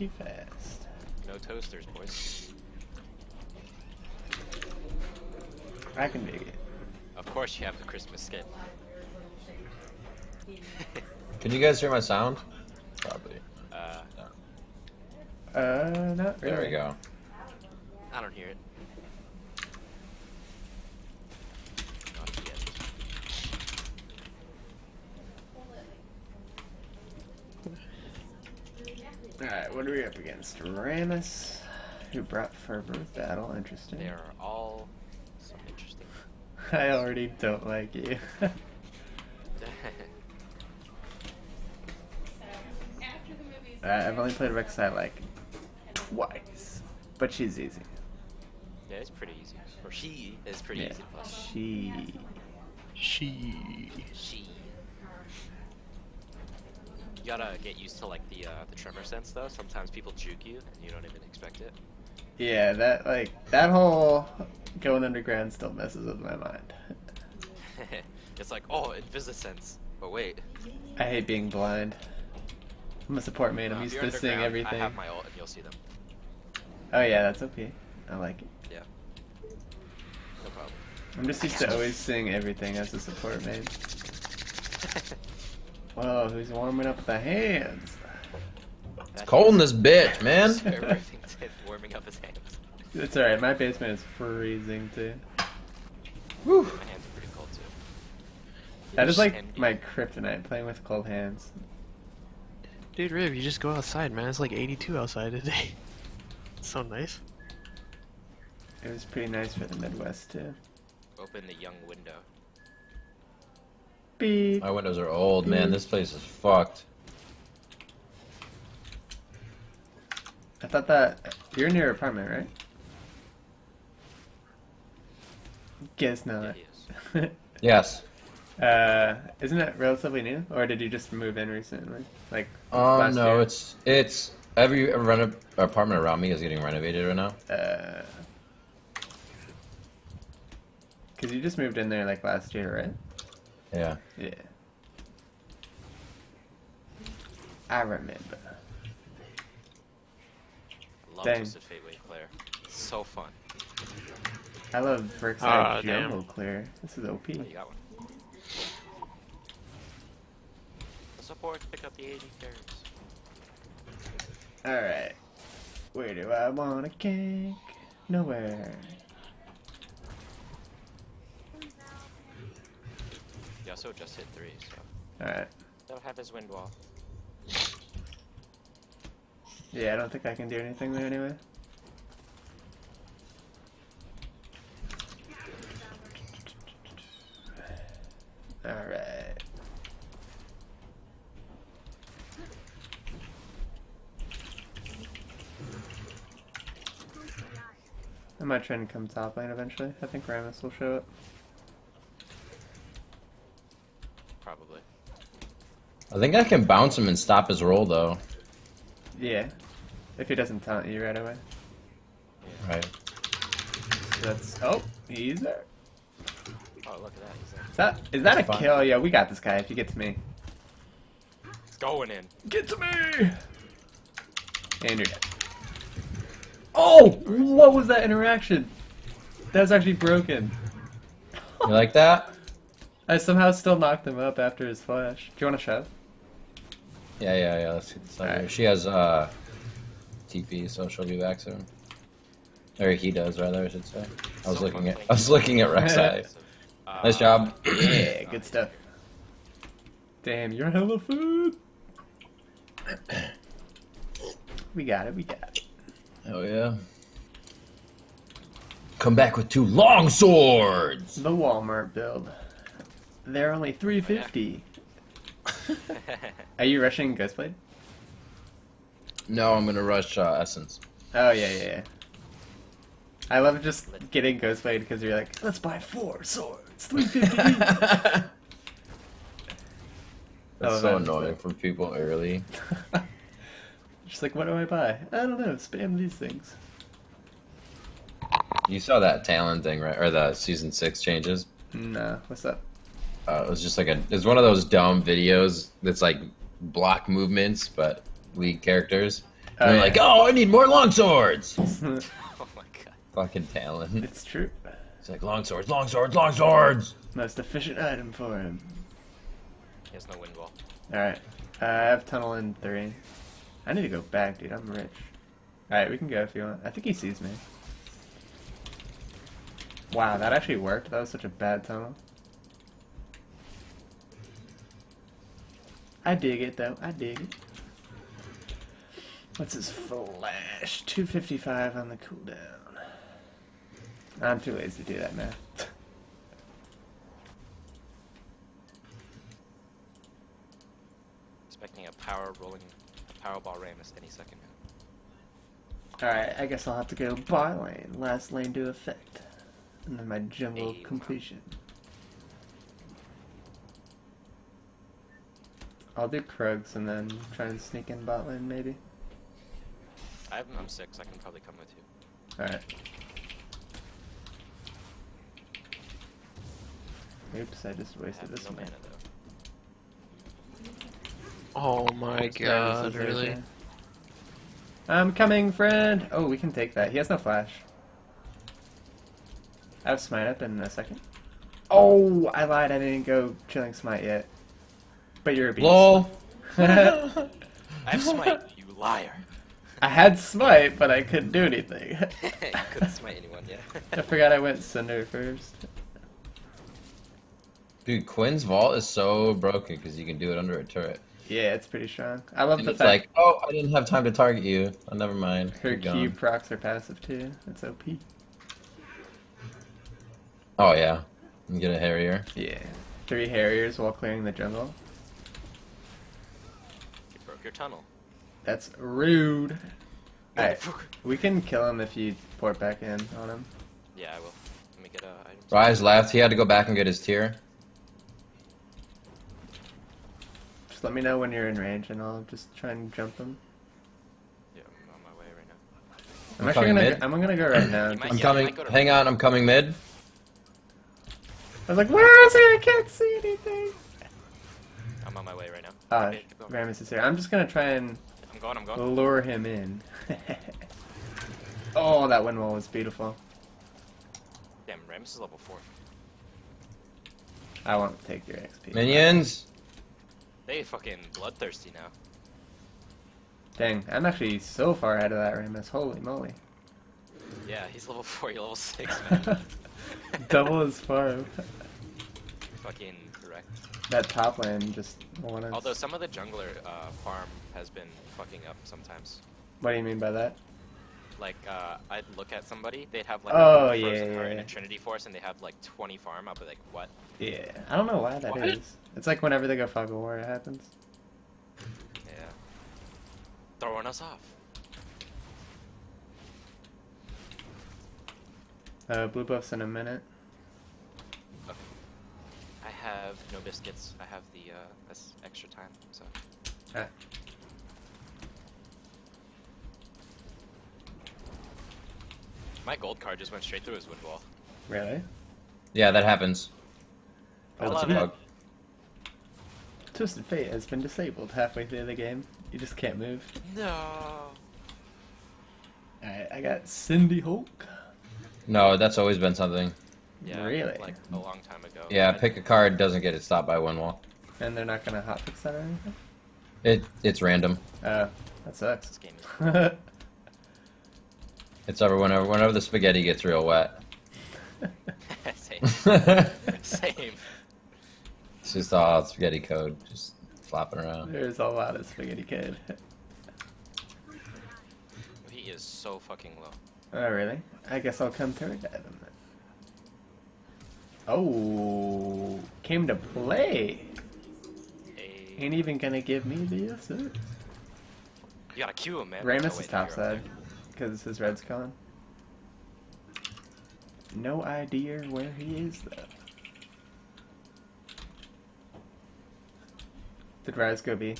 Glitchy fast. No toasters, boys. I can dig it. Of course you have the Christmas skin. Can you guys hear my sound? Probably. Uh, no. Uh, not really. There we go. I don't hear it. Not yet. Alright, what are we up against? Rammus, who brought Fervor Battle. Interesting. They are all so interesting. I already don't like you. uh, I've only played Rek'Sai like twice, but she's easy. yeah, it's pretty easy. Or she is pretty Yeah, easy plus. she. She. She. You gotta get used to like the uh, the tremor sense though. Sometimes people juke you and you don't even expect it. Yeah, that like that whole going underground still messes with my mind. it's like, oh, Invisisense. But wait. I hate being blind. I'm a support main. no, I'm if used to seeing everything. I have my ult and you'll see them. Oh yeah, that's okay. I like it. Yeah. No problem. I'm just used to always seeing everything as a support main. Whoa, who's warming up the hands? It's cold in this bitch, man. Warming up his hands. It's alright, my basement is freezing too. Whew. My hands are pretty cold too. That is like Envy. my kryptonite, playing with cold hands. Dude, Riv, you just go outside, man. It's like 82 outside today. It's so nice. It was pretty nice for the Midwest too. Open the young window. Beep. My windows are old, man. This place is fucked. I thought that you're in your apartment, right? Guess not. he. Yes. uh, isn't it relatively new, or did you just move in recently? Like Um, last no, year? it's it's every reno- apartment around me is getting renovated right now. Uh, cause you just moved in there like last year, right? Yeah. Yeah. I remember. Love Dang. Twisted Fate Wave Player. So fun. I love Verkside Ah, damn. Jumbo Clear. This is OP. Oh, you got one. Support, pick up the aging carrots. Alright. Where do I want a cake? Nowhere. Yasuo just hit three, so Alright. don't have his wind wall. Yeah, I don't think I can do anything there anyway. Alright. I might try and come top lane eventually. I think Rammus will show up. Probably. I think I can bounce him and stop his roll though. Yeah. If he doesn't taunt you right away. Right. So that's oh, he's there. Oh, look at that. He's there. Is that is that a Fine. kill? Yeah, we got this guy if he gets me. It's going in. Get to me! And you're dead. Oh! What was that interaction? That was actually broken. You like that? I somehow still knocked him up after his flash. Do you want to shove? Yeah, yeah, yeah. Let's get this out here. Alright. She has uh TP, so she'll be back soon. Or he does, rather, I should say. I was So looking fun at I was looking at Rek'Sai. So, uh, Nice job. Yeah, good stuff. Damn, you're hella food. we got it, we got it. Oh yeah. Come back with two long swords. The Walmart build. They're only 350. Are you rushing Ghostblade? No, I'm gonna rush uh, Essence. Oh yeah, yeah, yeah. I love just getting Ghostblade because you're like, let's buy four swords, three fifty. That's Oh, so that's annoying sick. from people early. just like, what do I buy? I don't know. Spam these things. You saw that Talon thing, right? Or the season six changes. Nah, what's up? Uh, it was just like a. It's one of those dumb videos that's like block movements, but league characters. Oh, They're like, oh, I need more long swords. Oh my god. Fucking Talon. it's true. It's like long swords, long swords, long swords. Most efficient item for him. He has no wind wall. Alright. Uh, I have tunnel in three. I need to go back, dude. I'm rich. Alright, we can go if you want. I think he sees me. Wow, that actually worked. That was such a bad tunnel. I dig it, though. I dig it. What's his flash? 255 on the cooldown. I'm too lazy to do that math. Expecting a power rolling, a power ball Rammus any second now. Alright, I guess I'll have to go by lane. Last lane to effect. And then my jungle Hey, wow. I'll do Krugs and then try and sneak in bot lane maybe. I'm, I'm six. I can probably come with you. Alright. Oops, I just wasted have this no one. mana though. Oh my god, really? I'm coming, friend! Oh, we can take that. He has no flash. I have smite up in a second. Oh, I lied. I didn't go chilling smite yet. But you're a beast. Lol. I have smite, you liar. I had smite, but I couldn't do anything. you couldn't smite anyone, yeah. I forgot I went Cinder first. Dude, Quinn's vault is so broken because you can do it under a turret. Yeah, it's pretty strong. I love And the it's fact like, oh, I didn't have time to target you. Oh, never mind. her You're. Q procs her passive too. It's OP. Oh yeah, you get a Harrier. Yeah. Three Harriers while clearing the jungle. You broke your tunnel. That's rude. Alright, we can kill him if you port back in on him. Yeah, I will. Let me get uh, a item. Ryze left. He had to go back and get his tier. Just let me know when you're in range and I'll just try and jump him. Yeah, I'm on my way right now. I'm, I'm actually gonna mid. go, I'm gonna go right now. Might- I'm yeah, coming. go Hang on, I'm coming mid. I was like, where is he? I can't see anything. I'm on my way right now. Ah, Okay, keep going. Rammus is here. I'm just gonna try and I'm going, I'm going. lure him in. oh, that wind wall was beautiful. Damn, Rammus is level 4. I won't take your XP. Minions. They fucking bloodthirsty now. Dang, I'm actually so far ahead of that Rammus. Holy moly. Yeah, he's level 4, you're level 6, man. Double as far. fucking correct. That top lane just us. Although some of the jungler uh, farm has been fucking up sometimes. What do you mean by that? Like, uh, I'd look at somebody, they'd have like Oh, a yeah, yeah, yeah. a Trinity Force, and they have like 20 farm. I'll be like, what? Yeah, I don't know why that is. What? It's like whenever they go fog of war, it happens. Yeah. Throwing us off. Uh, blue buffs in a minute. I have no biscuits. I have the uh, this extra time, so. Ah. My gold card just went straight through his wind wall. Really? Yeah, that happens. I That's love a it. bug. Twisted Fate has been disabled halfway through the game. You just can't move. No. Alright, I got Cinderhulk. No, that's always been something. Yeah. Really? Like a long time ago. Yeah, pick a card doesn't get it stopped by one wall. And they're not gonna hotfix that or anything? It it's random. Oh, that sucks. This sucks. game is. It's ever whenever whenever the spaghetti gets real wet. Same. Same. it's Same. just all spaghetti code just flopping around. There's a lot of spaghetti code. He is so fucking low. Oh, really? I guess I'll come turret dive him then. Oh, came to play. Hey. Ain't even gonna give me the assist. You gotta cue him, man. Rammus is wait, top side because his red's gone. No idea where he is though. Did Ryze go B?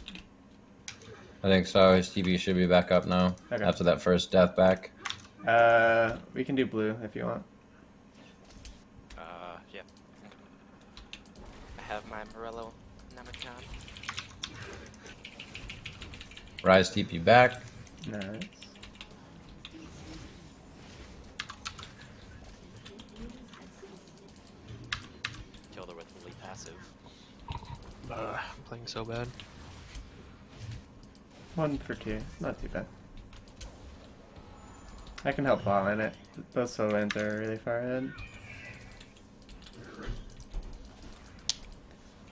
I think so. His TV should be back up now Okay. after that first death back. Uh, we can do blue if you want. there. Uh, yeah. I have Morello Namicon. Ryze TP back. Nice. Killed her with fully passive. Ugh, I'm playing so bad. One for two. Not too bad. I can help bot in it. Both solo lanes are really far ahead.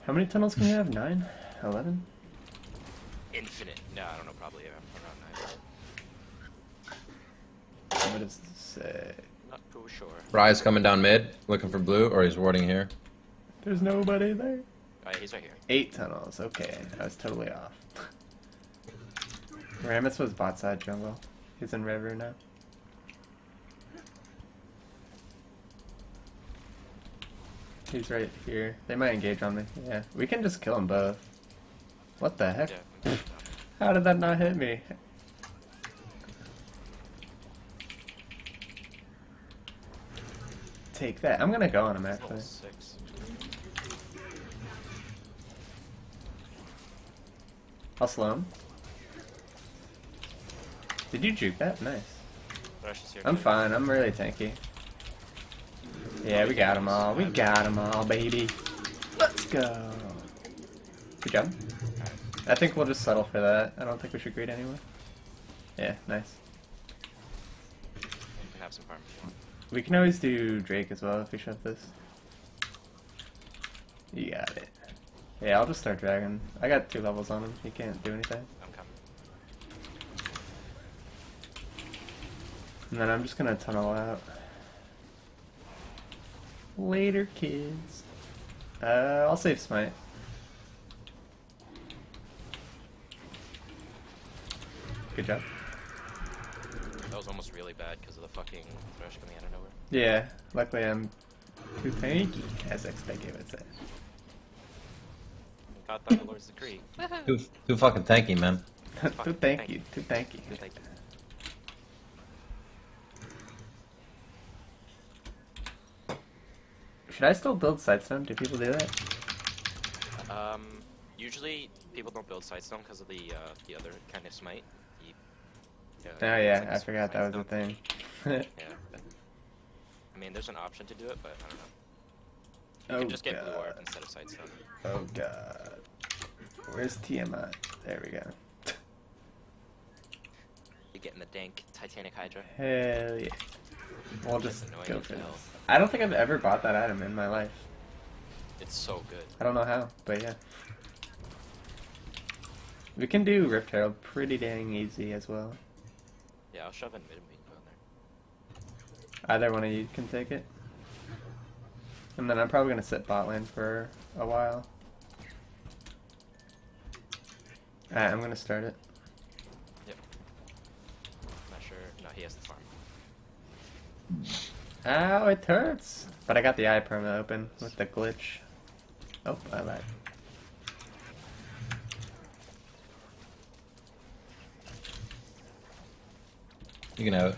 How many tunnels can we have? Nine? Eleven? Infinite. No, I don't know. Probably around nine. What does it say? Not too sure. Ryze coming down mid, looking for blue, or he's warding here. There's nobody there. Yeah, he's right here. Eight tunnels. Okay, I was totally off. Rammus was bot side jungle. He's in river now. He's right here. They might engage on me. Yeah, we can just kill them both. What the heck? Yeah. How did that not hit me? Take that. I'm gonna go on him actually. I'll slow him. Did you juke that? Nice. Thresh is here. I'm fine. I'm really tanky. Yeah, we got them all. We got them all, baby. Let's go. Good job. I think we'll just settle for that. I don't think we should greet anyone. Yeah, nice. You can have some farm if you want. We can always do Drake as well if we shove this. You got it. Yeah, I'll just start Dragon. I got two levels on him. He can't do anything. I'm coming. And then I'm just gonna tunnel out. Later, kids. Uh, I'll save Smite. Good job. That was almost really bad because of the fucking Thresh coming out of nowhere. Yeah, luckily I'm too tanky, as expected would say. God Thunderlord's decree. Too, too fucking tanky, man. too thank you, too thank you. Thank you. Should I still build Sightstone? Do people do that? Um, usually people don't build Sightstone because of the uh, the other kind of smite. The, uh, Oh yeah, like I forgot that was a thing. Yeah. but- I mean, there's an option to do it, but I don't know. You oh can just get blue orb god. instead of Sightstone. Oh god. Where's Tiamat? There we go. You get in the dank Titanic Hydra. Hell yeah. We'll Just go for this. I don't think I've ever bought that item in my life. It's so good. I don't know how, but yeah. We can do Rift Herald pretty dang easy as well. Yeah, I'll shove in mid and we can go in there. Either one of you can take it. And then I'm probably gonna sit bot lane for a while. Alright, I'm gonna start it. Yep. Not sure. No, he has the farm. Ow, it hurts! But I got the eye perma open with the glitch. Oh, I lied. You can have it.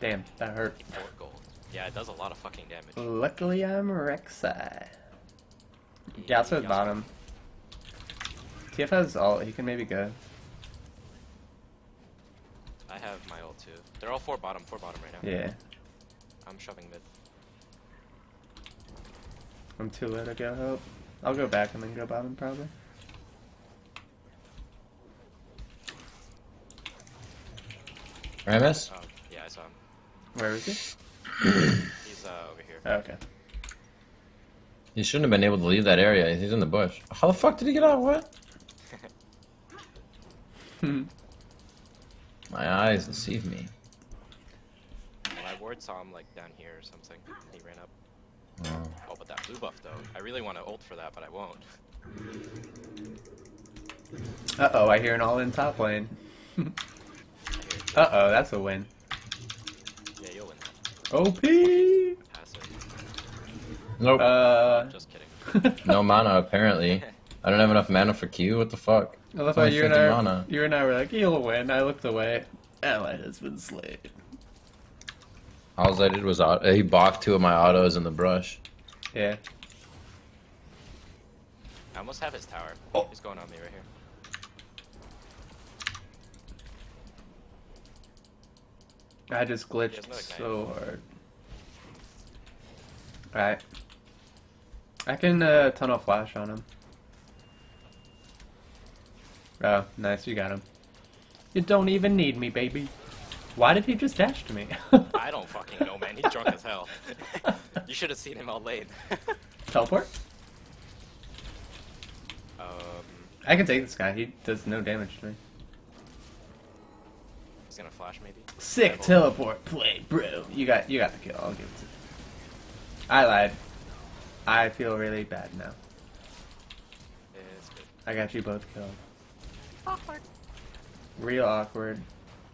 Damn, that hurt. Four gold. Yeah, it does a lot of fucking damage. Luckily, I'm Rek'Sai. Yasuo at Yasuo. bottom. TF has all. He can maybe go. I have my ult too. They're all four bottom, four bottom right now. Yeah, I'm shoving mid. I'm too late to go help. I'll go back and then go bottom probably. Rammus? Oh, yeah, I saw him. Where is he? He's uh, over here. Oh, okay. He shouldn't have been able to leave that area. He's in the bush. How the fuck did he get out? What? My eyes deceive me. My ward saw him like down here or something. He ran up. Oh. Oh, but that blue buff though. I really want to ult for that, but I won't. Uh oh, I hear an all in top lane. I hear it. Uh oh, that's a win. Yeah, you'll win that. OP! Nope. Uh. Just kidding. no mana, apparently. I don't have enough mana for Q? What the fuck? I love how you and I, mana. you and I were like, "You'll win." I looked away. Ally has been slain. All I did was auto he boffed two of my autos in the brush. Yeah. I almost have his tower. Oh. He's going on me right here. I just glitched so hard. Alright. I can uh, tunnel flash on him. Oh, nice, you got him. You don't even need me, baby. Why did he just dash to me? I don't fucking know, man. He's drunk as hell. you should have seen him out late. Teleport? um, I can take this guy. He does no damage to me. he's gonna flash maybe. Sick Devil. teleport play, bro. You got you got the kill. I'll give it to you. I lied. I feel really bad now. It's good. I got you both killed. Real awkward.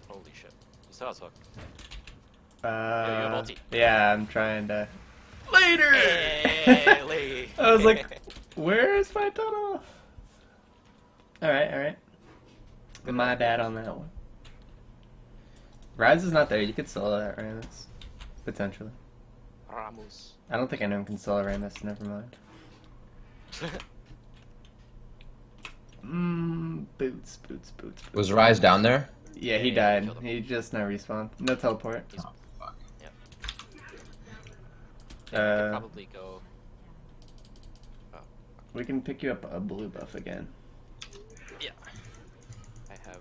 Holy shit. You still has hook. Uh, you have yeah, I'm trying to. Later. Hey, I was like, where's my tunnel? All right, all right. My bad on that one. Ryze is not there. You could solo that Rammus, potentially. Ramos. I don't think anyone can solo Rammus. Never mind. Mmm, boots, boots, boots, boots. Was Ryze down there? Yeah, he Yeah, yeah, died. killed him. He just no respawn. No teleport. Oh, fuck. Yep. Uh, Yeah, we probably go. We can pick you up a blue buff again. Yeah. I have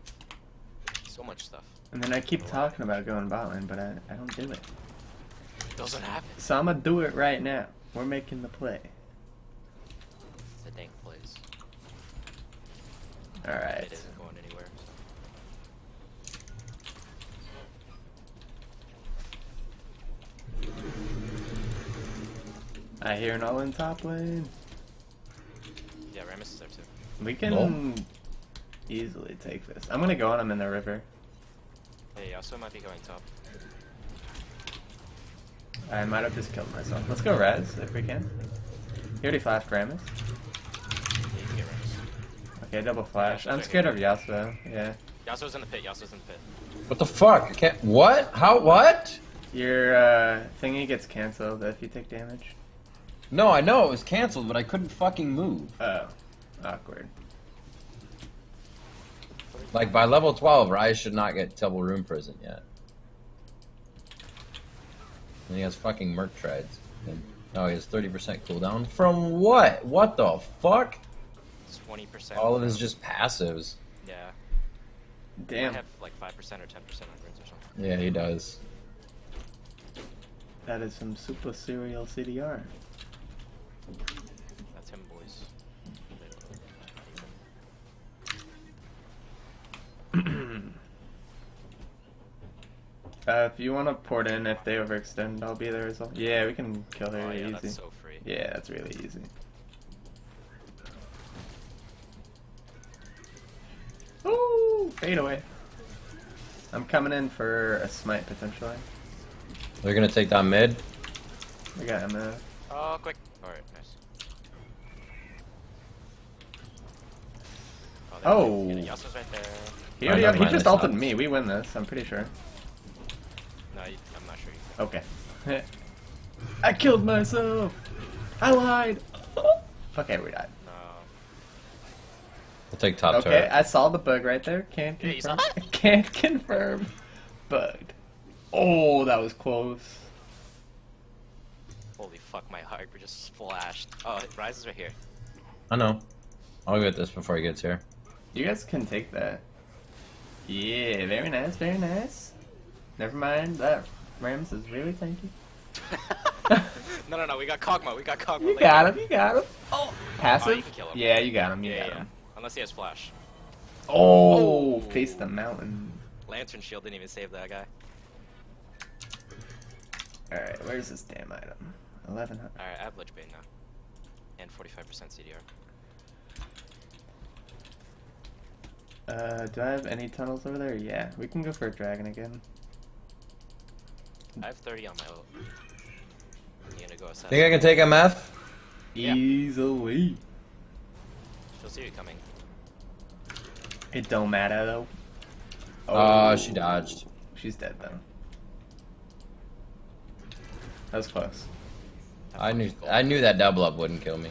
so much stuff. And then I keep talking about going bot lane, but I, I don't do it. Doesn't happen. So I'm gonna do it right now. We're making the play. It's a dank place. Alright. It isn't going anywhere. So. I hear an all in top lane. Yeah, Rammus is there too. We can No. easily take this. I'm gonna go on him in the river. Hey, also might be going top. I might have just killed myself. Let's go res if we can. He already flashed Rammus. Yeah, you can get Rammus. Okay, double flash. Yeah, I'm scared of Yasuo. Yeah. Yasuo's in the pit. Yasuo's in the pit. What the fuck? I can't. What? How? What? Your uh, thingy gets cancelled if you take damage. No, I know it was canceled, but I couldn't fucking move. Oh, awkward. Like by level 12, Ryze should not get double room prison yet. And he has fucking Merc Treads. And, oh, he has 30% cooldown. From what? What the fuck? It's 20%. All of his just passives. Yeah. I Damn. have like 5% or 10% on grids or something. Yeah, he does. That is some super serial CDR. That's him, boys. Uh, if you want to port in, if they overextend, I'll be there as well. Yeah, we can kill her Oh yeah, easy. that's so free. Yeah, that's really easy. Ooh, fade away. I'm coming in for a smite potentially. They're gonna take that mid. We got Emma. Uh, oh, quick. Alright, nice. they're Oh. right- oh. yeah, Yasuo's right there. He, Oh, already, never he just I ulted me. We win this. I'm pretty sure. No, I'm not sure. You Okay. I killed myself. I lied. okay, we died. No. We'll take top Okay, turret. I saw the bug right there. Can't Yeah, you saw confirm. that? Can't confirm. Bugged. Oh, that was close. Holy fuck, my heart just splashed. Oh, it rises right here. I know. I'll get this before he gets here. You guys can take that. Yeah, very nice, very nice. Never mind, that Rams is really tanky. no, no, no. We got Kog'Maw. We got Kog'Maw. You later. got him, you got him. Oh, passive? Oh, you can kill him. Yeah, you got him, you Yeah, got yeah. him. Unless he has flash. Oh, Oh. face the mountain. Lantern shield didn't even save that guy. Alright, where's this damn item? 1100. Alright, I have Lich Bane now. And 45% CDR. Uh, do I have any tunnels over there? Yeah, we can go for a dragon again. I have 30 on my ult. You gonna go assassin? Think I can take MF? Yeah. Easily. She'll see you coming. It don't matter though. Uh, oh, she dodged. She's dead though. That was close. That I knew fucking. I knew that double up wouldn't kill me.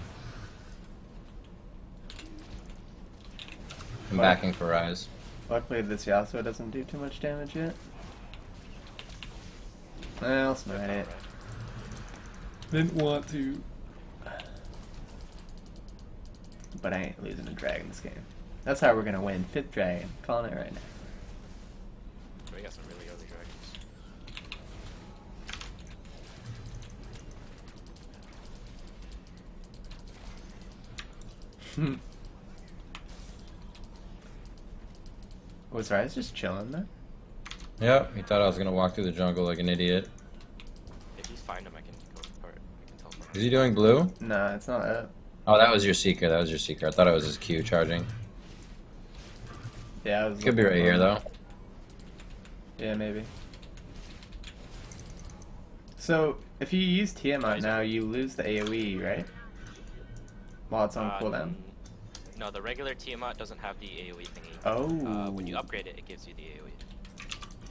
I'm Wow. backing for Ryze. Luckily, this Yasuo doesn't do too much damage yet. Well, smite it. Didn't want to. But I ain't losing a dragon this game. That's how we're gonna win. Fifth dragon. Calling it right now. We got some really ugly dragons. Was Ryze just chilling there? Yep, he thought I was gonna walk through the jungle like an idiot. If you find him, I can go apart. I can teleport. Is he doing blue? Nah, it's not it. Oh, that was your seeker. That was your seeker. I thought it was his Q charging. Yeah, I was Could be right here though. Yeah, maybe. So, if you use Tiamat now, you lose the AoE, right? While it's on Uh, cooldown. No, the regular Tiamat doesn't have the AoE thingy. Oh. Uh, when you upgrade it, it gives you the. AoE.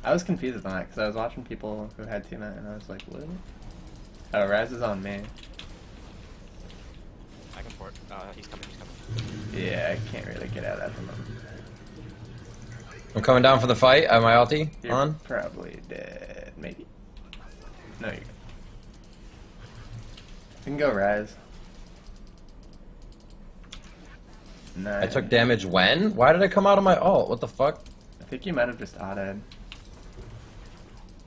I was confused on that because I was watching people who had Tiamat and I was like, what? Oh, Raz is on me. I can port. Uh, he's coming. He's coming. Yeah, I can't really get out at the moment. I'm coming down for the fight. I have my ulti You're on. probably dead. Maybe. No, you're. We can go rise. Nice. I took damage when? Why did I come out of my ult? What the fuck? I think you might have just autoed.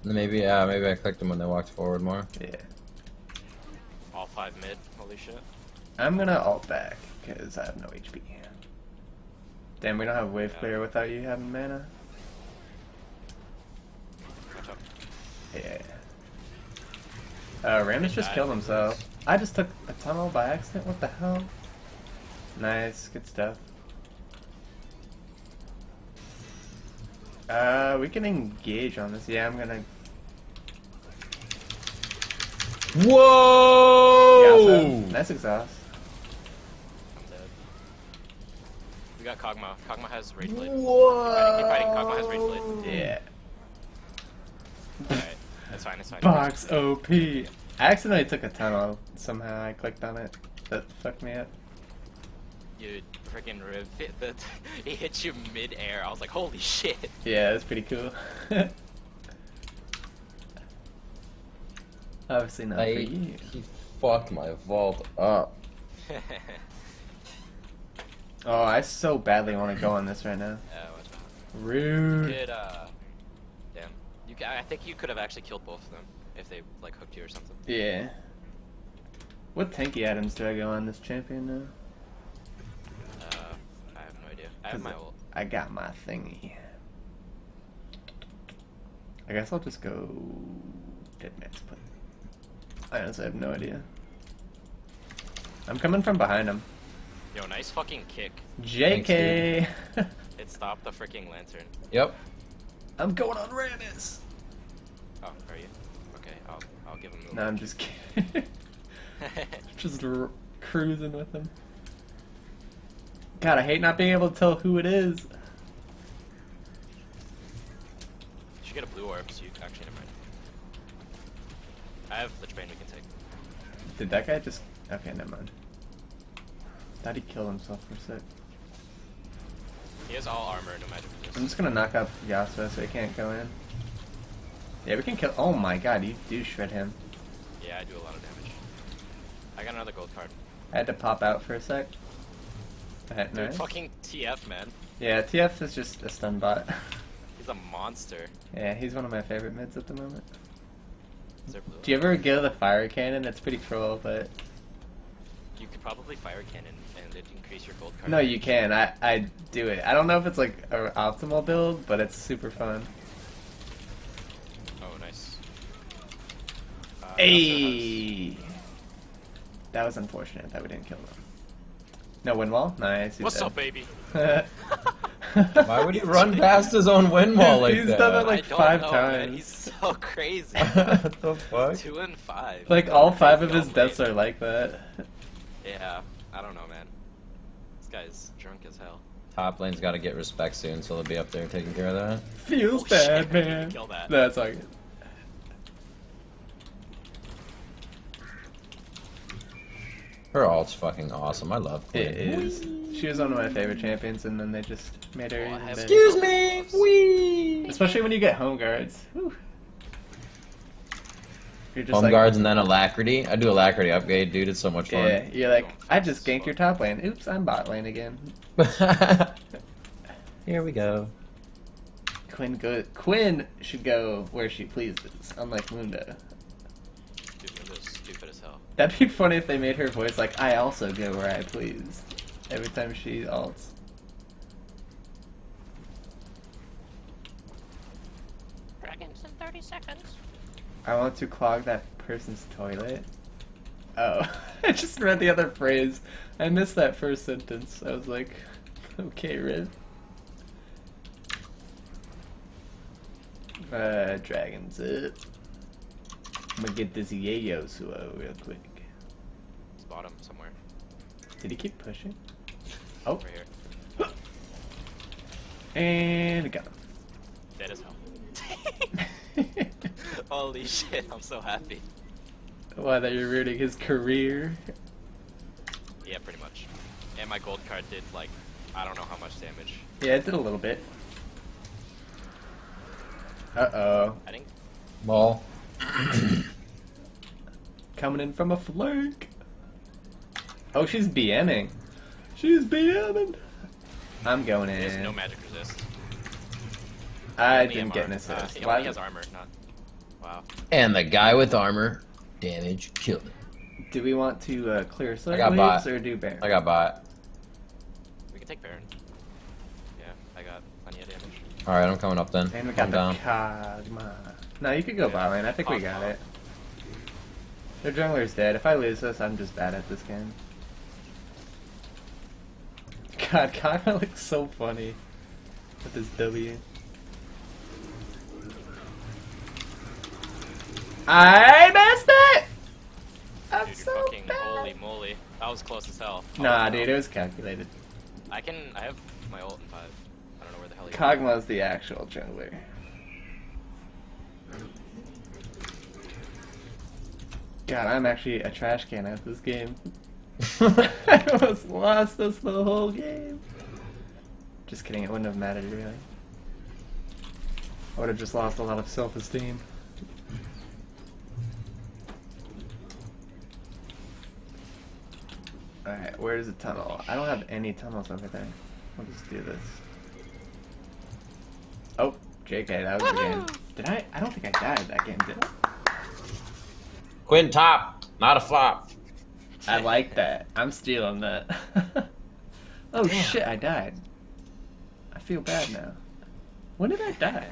Maybe, yeah, maybe I clicked them when they walked forward more. Yeah. All five mid. Holy shit. I'm gonna ult back because I have no HP. Damn, we don't have wave Yeah. clear without you having mana. Yeah. Uh, Rammus just killed things. himself. I just took a tunnel by accident. What the hell? Nice, good stuff. Uh, we can engage on this. Yeah, I'm gonna. Whoa! Yeah, nice exhaust. I'm dead. We Kogma Kog'Maw. Kog'Maw has Rage Blade. Whoa! Keep fighting, Kog'Maw has Rage Blade. Yeah. Alright, that's fine, that's fine. Box OP. I accidentally took a tunnel. Somehow I clicked on it. That fucked me up. Dude, freaking Riv, hit the, he hit you mid-air. I was like, holy shit. Yeah, that's pretty cool. Obviously not for you. he fucked my vault up. Oh, I so badly want to go on this right now. Yeah. Rude. Could, uh, damn. You, I think you could have actually killed both of them if they like hooked you or something. Yeah. What tanky items do I go on this champion now? Uh, I have no idea. I have my ult. I got my thingy. I guess I'll just go Dead Man's Plate. I honestly have no idea. I'm coming from behind him. Yo, nice fucking kick. JK! It stopped the freaking lantern. Yep. I'm going on Rammus! Oh, are you? Okay, I'll I'll give him. the No, I'm just kidding. just r- cruising with him. God, I hate not being able to tell who it is. You should get a blue orb, so you can actually never mind. I have Lich Bane we can take. Did that guy just... Okay, never mind. Thought he killed himself for a sec. He has all armor, no matter resist. I'm just gonna knock up Yasuo so he can't go in. Yeah, we can kill... Oh my god, you do shred him. Yeah, I do a lot of damage. I got another gold card. I had to pop out for a sec. Uh, Dude, nice. fucking TF, man. Yeah, TF is just a stun bot. He's a monster. yeah, he's one of my favorite mids at the moment. Is there blue? Do you ever go the fire cannon? It's pretty troll, but... You could probably fire cannon and it increase your gold card. No, you can. I, I do it. I don't know if it's like an optimal build, but it's super fun. Oh, nice. Uh, Hey! That was unfortunate that we didn't kill them. No wind wall? Nice. he's What's dead. up, baby? Why would he run past his own wind wall like He's that? done that like I don't five know, Man. times. He's so crazy. what the fuck? Two and five. like all five of his deaths are like that. Yeah, I don't know, man. This guy's drunk as hell. Top lane's got to get respect soon, so they'll be up there taking care of that. Feels Oh, bad, shit. man. Kill that. That's all good. Her ult's fucking awesome. I love It Queen. is. She was one of my favorite champions, and then they just made her. Oh, I even have- better. Excuse me! Wee! Especially when you get home guards. Whew. You're just Home like, guards and then alacrity. I do alacrity upgrade, dude. It's so much fun. Yeah, you're like, I just ganked your top lane. Oops, I'm bot lane again. Here we go. Quinn go. Quinn should go where she pleases, unlike Mundo. Stupid as hell. That'd be funny if they made her voice like, I also go where I please. Every time she alts. Dragons in 30 seconds. I want to clog that person's toilet. Oh, I just read the other phrase. I missed that first sentence. I was like, okay, Riv. Uh, dragons it. I'm gonna get this yayo suo real quick. It's bottom somewhere. Did he keep pushing? Oh, Right here. and I got him. Dead as hell. Him. Holy shit, I'm so happy. Why that you're rooting his career? Yeah, pretty much. And my gold card did like, I don't know how much damage. Yeah, it did a little bit. Uh oh. I think Ball. Coming in from a flank. Oh, she's BMing. She's BMing. I'm going there's in. no magic resist. I Only didn't MR. get an Uh, assist. he Why- only has armor, not. Wow. And the guy with armor, damage, killed him. do we want to uh, clear I got waves bot. or do Baron? I got bot. We can take Baron. Yeah, I got plenty of damage. Alright, I'm coming up then. And we got I'm the down. Kog'Maw. No, you could go Yeah. bot lane. I think we Kog'Maw. got it. Their jungler's dead. If I lose this, I'm just bad at this game. God, Kog'Maw looks so funny with his W. I missed it! I'm Dude, so fucking bad. holy moly. That was close as hell. Oh, Nah, no. dude, it was calculated. I can. I have my ult in five. I don't know where the hell he Kog'Maw's the actual jungler. God, I'm actually a trash can at this game. I almost lost us the whole game. Just kidding, it wouldn't have mattered really. I would have just lost a lot of self-esteem. Alright, where's the tunnel? I don't have any tunnels over there. I'll just do this. Oh, JK, that was the game. Did I? I don't think I died that game, did I? Quinn top, not a flop. I like that. I'm stealing that. oh Damn. shit, I died. I feel bad now. When did I die?